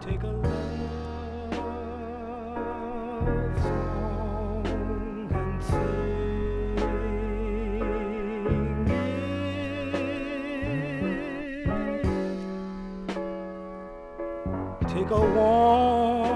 Take a love song and sing it. Take a warm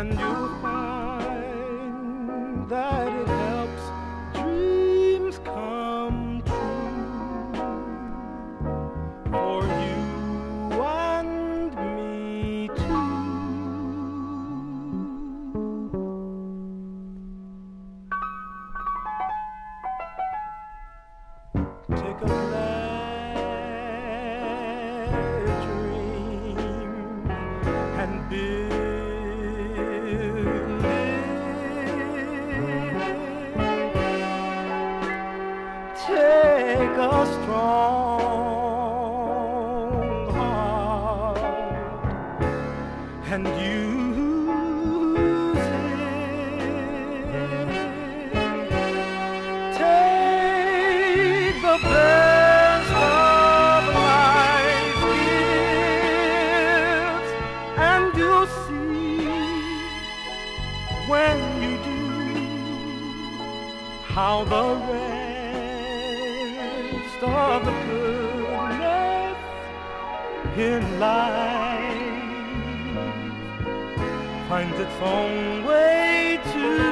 and you'll find that and use it. Take the best of life's gifts, and you'll see when you do how the rest of the goodness in life finds its own way to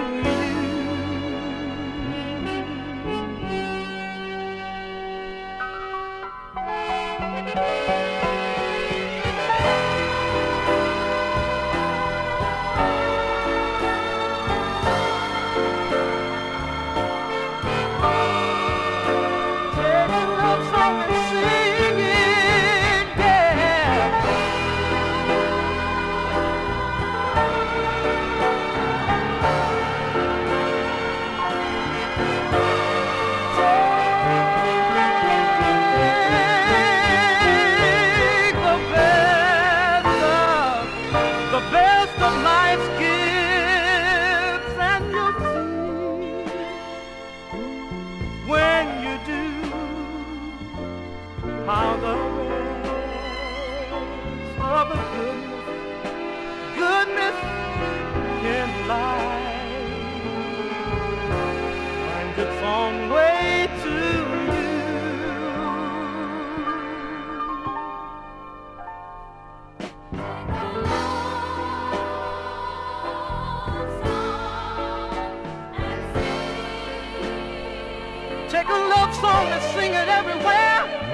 the goodness, goodness in life finds its own way to you. Take a love song and sing it everywhere.